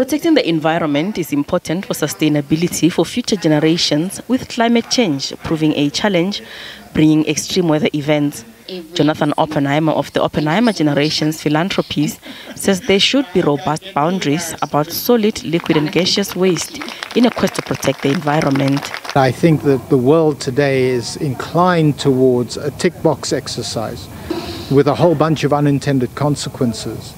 Protecting the environment is important for sustainability for future generations, with climate change proving a challenge, bringing extreme weather events. Jonathan Oppenheimer of the Oppenheimer Generations Philanthropies says there should be robust boundaries about solid, liquid, and gaseous waste in a quest to protect the environment. I think that the world today is inclined towards a tick box exercise with a whole bunch of unintended consequences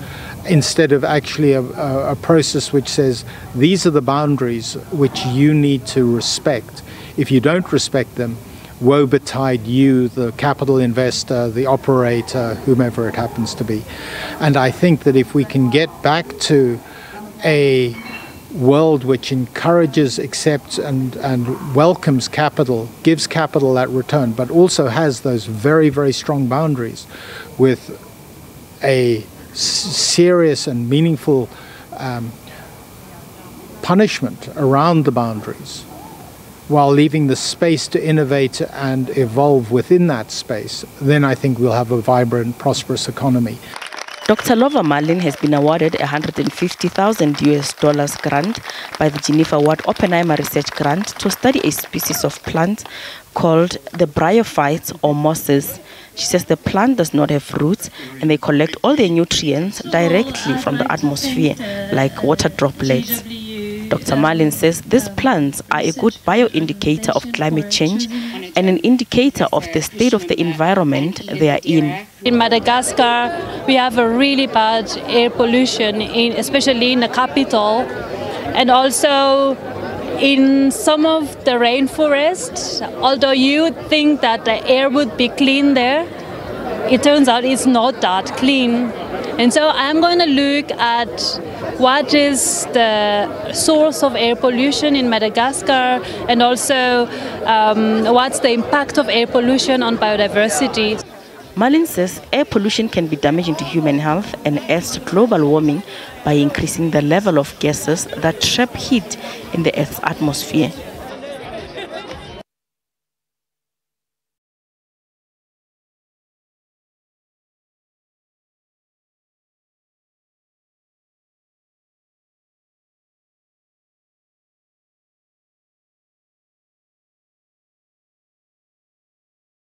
instead of actually a, a, process which says these are the boundaries which you need to respect. If you don't respect them, woe betide you, the capital investor, the operator, whomever it happens to be. And I think that if we can get back to a world which encourages, accepts, and, and welcomes capital, gives capital that return, but also has those very, very strong boundaries with a serious and meaningful um, punishment around the boundaries while leaving the space to innovate and evolve within that space, then I think we'll have a vibrant, prosperous economy. Dr. Lova Marlin has been awarded a 150,000 US dollars grant by the Jennifer Ward Oppenheimer Research Grant to study a species of plant called the bryophytes or mosses. She says the plant does not have roots and they collect all their nutrients directly from the atmosphere like water droplets. Dr. Marlin says these plants are a good bioindicator of climate change and an indicator of the state of the environment they are in. In Madagascar, we have a really bad air pollution, in, especially in the capital, and also in some of the rainforest, although you think that the air would be clean there, it turns out it's not that clean. And so I'm going to look at what is the source of air pollution in Madagascar and also um, what's the impact of air pollution on biodiversity. Marlin says air pollution can be damaging to human health and adds to global warming by increasing the level of gases that trap heat in the Earth's atmosphere.